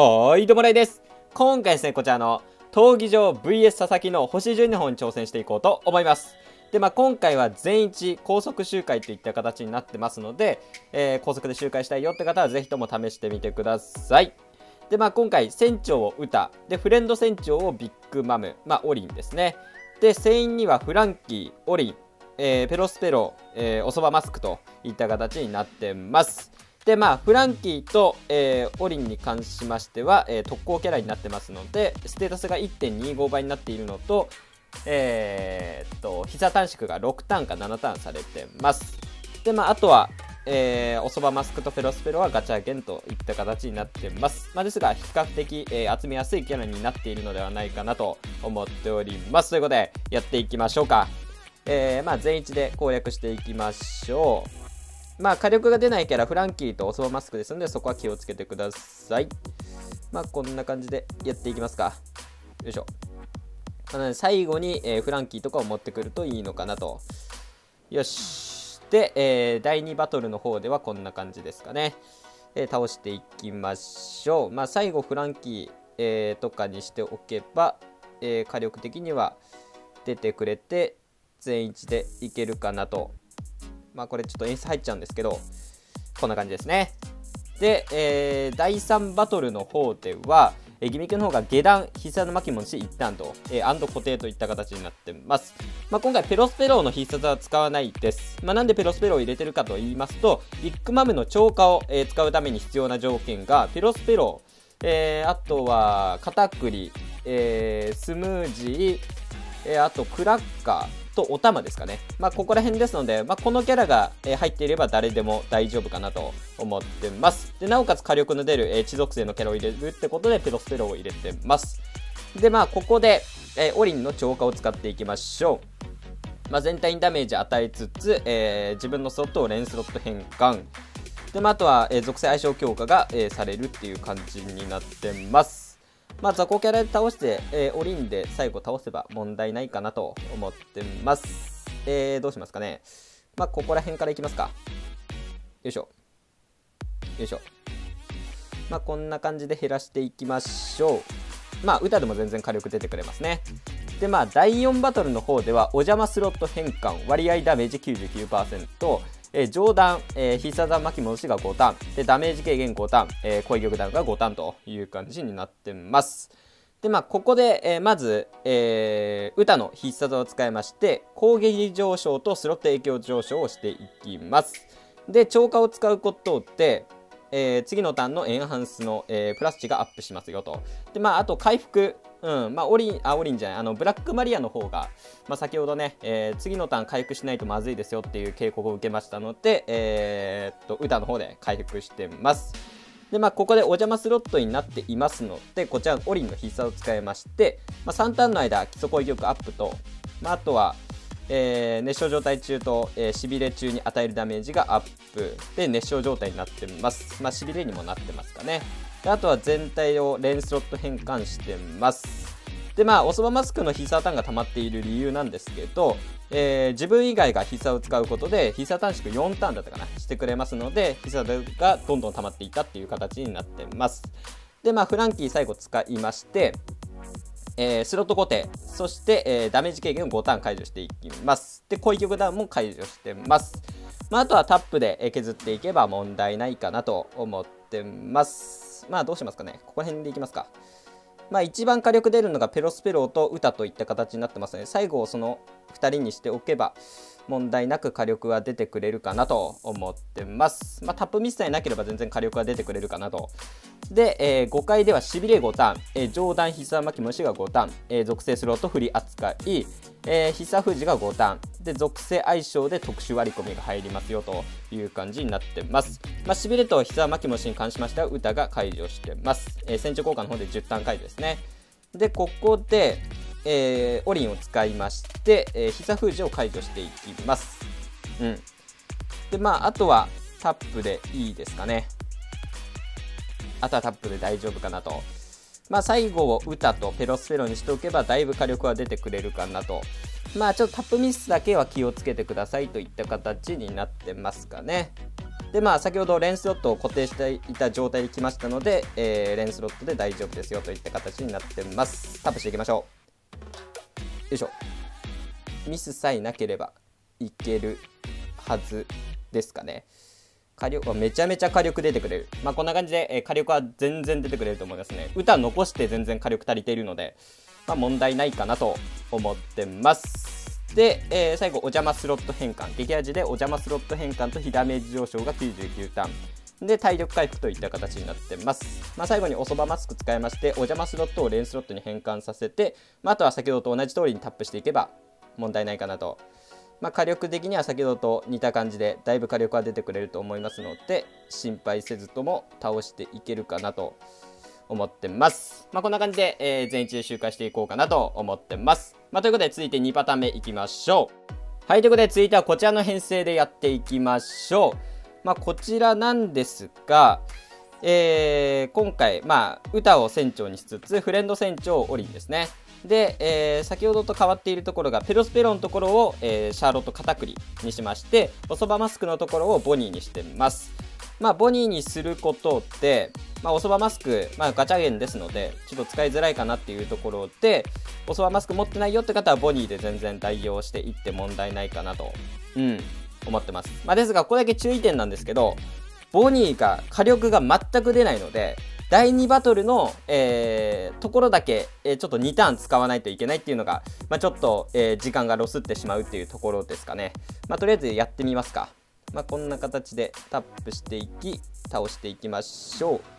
はい、どうもらいです。今回ですね、こちらの闘技場 VS 佐々木の星12本に挑戦していこうと思います。で、まあ、今回は全一高速周回といった形になってますので、えー、高速で周回したいよって方はぜひとも試してみてください。で、まあ、今回、船長を歌、で、フレンド船長をビッグマム、まあ、オリンですね。で、船員にはフランキー、オリン、えー、ペロスペロ、えー、おそばマスクといった形になってます。でまあフランキーと、えー、オリンに関しましては、えー、特攻キャラになってますのでステータスが1.25倍になっているのとえー、っと膝短縮が6ターンか7ターンされてますでまああとはえー、おそばマスクとフェロスペロはガチャゲンといった形になってます。まあ、ですが、比較的、えー、集めやすいキャラになっているのではないかなと思っております。ということで、やっていきましょうか。えー、まあ、全一で攻略していきましょう。まあ火力が出ないキャラフランキーとおそばマスクですのでそこは気をつけてください。まあこんな感じでやっていきますか。よいしょ。なので最後に、えー、フランキーとかを持ってくるといいのかなと。よし。で、えー、第2バトルの方ではこんな感じですかね、えー、倒していきましょう。まあ最後フランキー、えー、とかにしておけば、え火力的には出てくれて全一でいけるかなと。まあこれちょっと演出入っちゃうんですけど、こんな感じですね。で、えー、第3バトルの方では、えー、ギミックの方が下段、必殺の巻き戻し一旦と、えー、アンド固定といった形になってます。まあ、今回ペロスペローの必殺は使わないです。まあ、なんでペロスペローを入れてるかと言いますと、ビッグマムの超過を、えー、使うために必要な条件が、ペロスペロー、えー、あとは、カタクリ、えー、スムージー、えー、あとクラッカー、とお玉ですかね。まあ、ここら辺ですので、まあ、このキャラが、入っていれば誰でも大丈夫かなと思ってます。で、なおかつ火力の出る、え地属性のキャラを入れるってことで、ペロスペロを入れてます。で、まあ、ここで、えオリンの超過を使っていきましょう。まあ、全体にダメージ与えつつ、えー、自分のスロットをレンスロット変換。で、まあ、あとは、えー、属性相性強化が、えー、されるっていう感じになってます。まあ、雑魚キャラで倒して、えー、オリンで最後倒せば問題ないかなと思ってます。えー、どうしますかね。まあ、ここら辺からいきますか。よいしょ。よいしょ。まあ、こんな感じで減らしていきましょう。まあ、歌でも全然火力出てくれますね。で、まあ、第4バトルの方では、お邪魔スロット変換、割合ダメージ99%、えー、上段、えー、必殺弾巻き戻しが5ターン、で、ダメージ軽減5ターン、えー、攻撃力弾が5ターンという感じになってます。で、まあ、ここで、えー、まず、えー、歌の必殺を使いまして、攻撃上昇とスロット影響上昇をしていきます。で、超過を使うことで、えー、次のターンのエンハンスの、えー、プラス値がアップしますよと。で、まあ、あと回復、うん、まあ、オリン、あ、オリンじゃない、あの、ブラックマリアの方が、まあ、先ほどね、えー、次のターン回復しないとまずいですよっていう警告を受けましたので、えー、っと、歌の方で回復してます。で、まあ、ここでお邪魔スロットになっていますので、こちら、オリンの必殺を使いまして、まあ、3ターンの間、基礎攻撃力アップと、まあ、あとは、えー、熱傷状態中と、えー、しびれ中に与えるダメージがアップで熱傷状態になってます。まあ、しびれにもなってますかね。であとは全体をレーンスロット変換してます。でまあおそばマスクの必殺ターンが溜まっている理由なんですけど、えー、自分以外が必殺を使うことで必殺短縮4ターンだったかなしてくれますので必殺がどんどん溜まっていったっていう形になってますでまあフランキー最後使いましてえー、スロット固定、そして、えー、ダメージ軽減を5ターン解除していきます。で、攻撃力ダウンも解除してます。まあ、あとはタップで削っていけば問題ないかなと思ってます。まあ、どうしますかね。ここら辺でいきますか。まあ、一番火力出るのがペロスペローとウタといった形になってますので、最後をその2人にしておけば、問題なく火力は出てくれるかなと思ってます。まあ、タップミスさえなければ全然火力は出てくれるかなと。で、えー、5回ではしびれ5ターン、えー、上段必殺巻き虫が5ターン、えー、属性スロート振り扱い、えー、必殺封じが5ターン、で、属性相性で特殊割り込みが入りますよという感じになってます。まあ、しびれと必殺巻き虫に関しましては歌が解除してます。えー、戦場効果の方で10ターン解除ですね。で、ここで、えー、オリンを使いまして、えー、膝封じを解除していきます。うん。で、まあ、あとはタップでいいですかね。あとはタップで大丈夫かなと。まあ、最後を歌とペロスペロにしておけば、だいぶ火力は出てくれるかなと。まあ、ちょっとタップミスだけは気をつけてくださいといった形になってますかね。でまあ先ほどレンスロットを固定していた状態で来ましたので、えー、レンスロットで大丈夫ですよといった形になってますタップしていきましょういしょミスさえなければいけるはずですかね火力はめちゃめちゃ火力出てくれる。まあ、こんな感じで、え、火力は全然出てくれると思いますね。歌残して全然火力足りているので、まあ、問題ないかなと思ってます。で、えー、最後、お邪魔スロット変換。激味でお邪魔スロット変換と非ダメージ上昇が99ターン。で、体力回復といった形になってます。まあ、最後におそばマスク使いまして、お邪魔スロットをレンスロットに変換させて、まあ、あとは先ほどと同じ通りにタップしていけば問題ないかなとまあ、火力的には先ほどと似た感じでだいぶ火力は出てくれると思いますので心配せずとも倒していけるかなと思ってます。まあ、こんな感じで、えー、全一で周回していこうかなと思ってます。まあ、ということで続いて2パターン目いきましょう。はい、ということで続いてはこちらの編成でやっていきましょう。まあ、こちらなんですが、えー、今回、まあ、歌を船長にしつつ、フレンド船長オリンですね。で、えー、先ほどと変わっているところがペロスペロのところを、えー、シャーロット片栗にしましておそばマスクのところをボニーにしてます。まあボニーにすることで、まあ、おそばマスク、まあ、ガチャゲンですのでちょっと使いづらいかなっていうところでおそばマスク持ってないよって方はボニーで全然代用していって問題ないかなと。うん。思ってます、まあ、ですがこれだけ注意点なんですけどボニーが火力が全く出ないので第2バトルの、えー、ところだけ、えー、ちょっと2ターン使わないといけないっていうのが、まあ、ちょっと、えー、時間がロスってしまうっていうところですかね。まあ、とりあえずやってみますか。まあ、こんな形でタップしていき、倒していきましょう。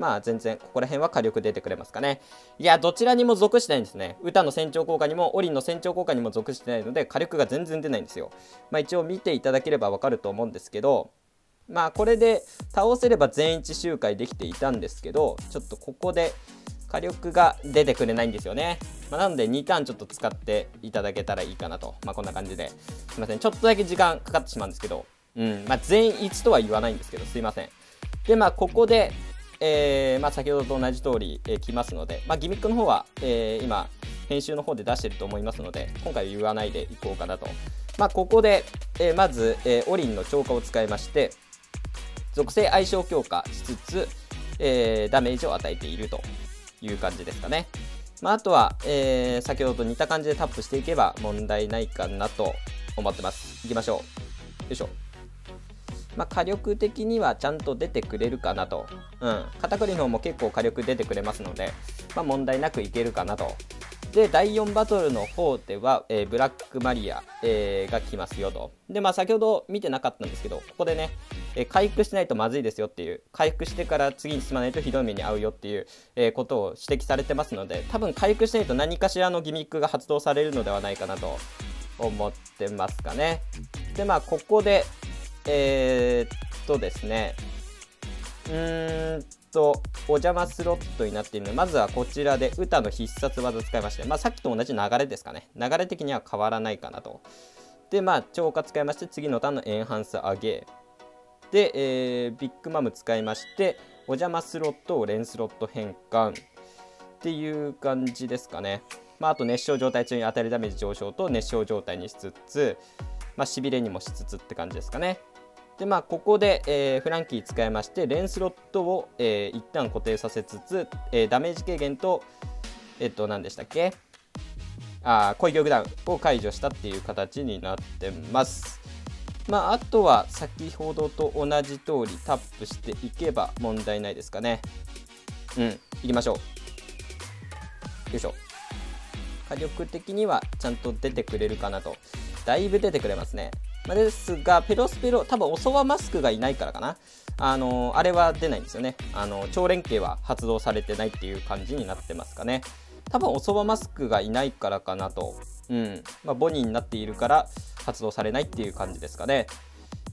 まあ全然ここら辺は火力出てくれますかね。いや、どちらにも属してないんですね。歌の船長効果にも、オリンの船長効果にも属してないので、火力が全然出ないんですよ。まあ一応見ていただければわかると思うんですけど、まあこれで倒せれば全一周回できていたんですけどちょっとここで火力が出てくれないんですよね、まあ、なので2ターンちょっと使っていただけたらいいかなと。まあこんな感じで。すいません。ちょっとだけ時間かかってしまうんですけど。うん。まあ全一とは言わないんですけどすいません。でまあここでえー、まあ、先ほどと同じ通り、えー、来ますので、まあ、ギミックの方は、えー、今、編集の方で出してると思いますので、今回は言わないでいこうかなと。まあ、ここで、えまず、えオリンの超過を使いまして、属性相性強化しつつ、え、ダメージを与えているという感じですかね。まあ、あとは、え、先ほどと似た感じでタップしていけば問題ないかなと思ってます。いきましょう。よいしょ。まあ、火力的にはちゃんと出てくれるかなと。うん。片栗の方も結構火力出てくれますので、まあ、問題なくいけるかなとで、第4バトルの方では、えー、ブラックマリア、えー、が来ますよと。で、まあ先ほど見てなかったんですけど、ここでね、えー、回復しないとまずいですよっていう、回復してから次に進まないとひどい目に遭うよっていう、えことを指摘されてますので、多分回復しないと何かしらのギミックが発動されるのではないかなと思ってますかね。で、まあここで、えー、っとですね、うーんと、お邪魔スロットになっているので、まずはこちらで歌の必殺技使いまして、まあ、さっきと同じ流れですかね。流れ的には変わらないかなと。で、まあ、超過使いまして、次のターンのエンハンス上げ。で、えー、ビッグマム使いまして、お邪魔スロットをレンスロット変換。っていう感じですかね。まあ、あと熱傷状態中に与えるダメージ上昇と熱傷状態にしつつ、まあ、しびれにもしつつって感じですかね。でまあここで、えー、フランキー使いましてレンスロットを、えー、一旦固定させつつ、えー、ダメージ軽減とえっと何でしたっけ？あ攻撃力ダウンを解除したっていう形になってます。まああとは先ほどと同じ通りタップしていけば問題ないですかね。うん行きましょう。よいしょ。火力的にはちゃんと出てくれるかなと。だいぶ出てくれますね。ま、ですが、ペロスペロ、多分、おそばマスクがいないからかな。あの、あれは出ないんですよね。あの、超連携は発動されてないっていう感じになってますかね。多分、おそばマスクがいないからかなと。うん。まあ、ボニーになっているから発動されないっていう感じですかね。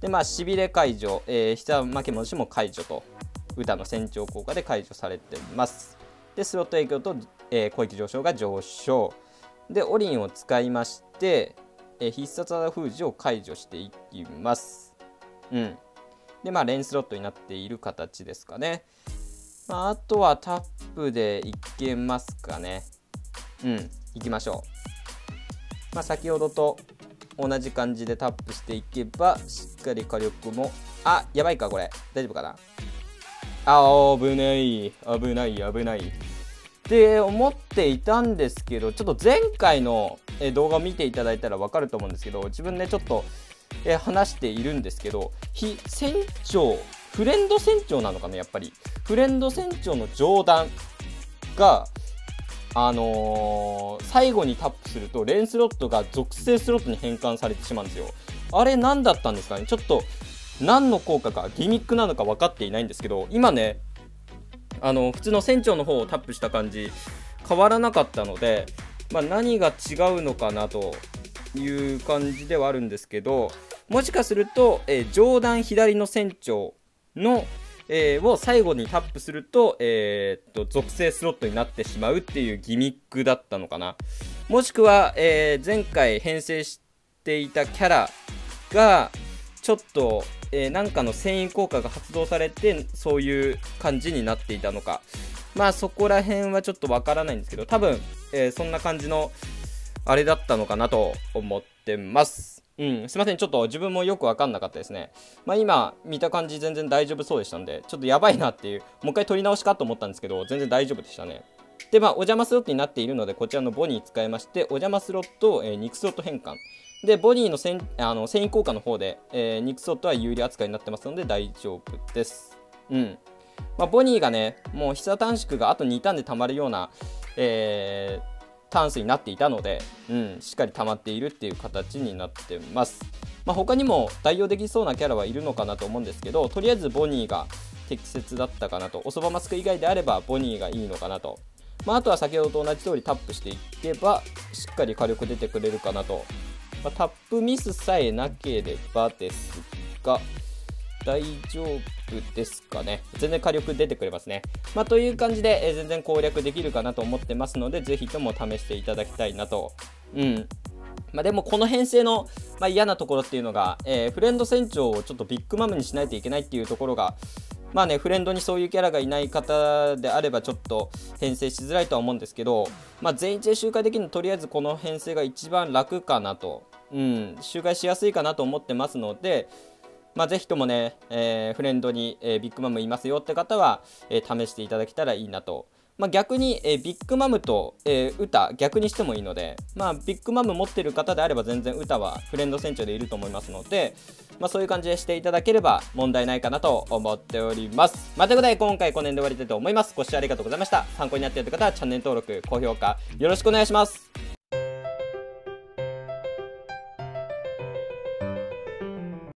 で、まあ、しびれ解除、えー、膝負け戻しも解除と、歌の船長効果で解除されています。で、スロット影響と、えー、攻撃上昇が上昇。で、オリンを使いまして、え必殺技封じを解除していきます。うん。で、まあ、レンスロットになっている形ですかね。まあ、あとはタップでいけますかね。うん、いきましょう。まあ、先ほどと同じ感じでタップしていけばしっかり火力もあやばいかこれ大丈夫かなあ危ない危ない危ないって思っていたんですけどちょっと前回のえ動画を見ていただいたら分かると思うんですけど自分でちょっとえ話しているんですけど非船長フレンド船長なのかなやっぱり。フレンド船長の上段があのー、最後にタップするとレンスロットが属性スロットに変換されてしまうんですよ。あれ何だったんですかね？ちょっと何の効果かギミックなのか分かっていないんですけど今ねあの普通の船長の方をタップした感じ変わらなかったので、まあ、何が違うのかなという感じではあるんですけどもしかすると、えー、上段左の船長のえー、を最後にタップすると、えー、っと、属性スロットになってしまうっていうギミックだったのかな。もしくは、えー、前回編成していたキャラが、ちょっと、えー、なんかの繊維効果が発動されて、そういう感じになっていたのか。まあそこら辺はちょっとわからないんですけど、多分、えー、そんな感じの、あれだったのかなと思ってます。うん、すいません。ちょっと自分もよくわかんなかったですね。まあ今、見た感じ全然大丈夫そうでしたんで、ちょっとやばいなっていう、もう一回取り直しかと思ったんですけど、全然大丈夫でしたね。で、まあ、お邪魔スロットになっているので、こちらのボニー使いまして、お邪魔スロット、えー、肉スロット変換。で、ボニーのせんあの繊維効果の方で、えー、肉スロットは有利扱いになってますので大丈夫です。うん。まあ、ボニーがね、もう久短縮があと2ターンで溜まるような、えー、タンスになっていたので、うん、しっかり溜まっているっていう形になってます。まあ、他にも代用できそうなキャラはいるのかなと思うんですけど、とりあえずボニーが適切だったかなと。おそばマスク以外であればボニーがいいのかなと。まあ、あとは先ほどと同じ通りタップしていけば、しっかり火力出てくれるかなと。まあ、タップミスさえなければですが、大丈夫ですかね。全然火力出てくれますね。まあ、という感じで、え、全然攻略できるかなと思ってますので、ぜひとも試していただきたいなと。うん。まあ、でもこの編成の、まあ、嫌なところっていうのが、えー、フレンド船長をちょっとビッグマムにしないといけないっていうところが、まあね、フレンドにそういうキャラがいない方であればちょっと編成しづらいとは思うんですけど、まあ、全員で周回できるのとりあえずこの編成が一番楽かなと、うん、周回しやすいかなと思ってますので、まあ、ぜひともね、えー、フレンドに、えー、ビッグマムいますよって方は、えー、試していただけたらいいなと。まあ、逆に、えビッグマムと、え歌逆にしてもいいので、まあ、ビッグマム持ってる方であれば全然歌はフレンド船長でいると思いますので、まあ、そういう感じでしていただければ問題ないかなと思っております。まあ、ということで今回この辺で終わりたいと思います。ご視聴ありがとうございました。参考になっている方はチャンネル登録、高評価よろしくお願いします。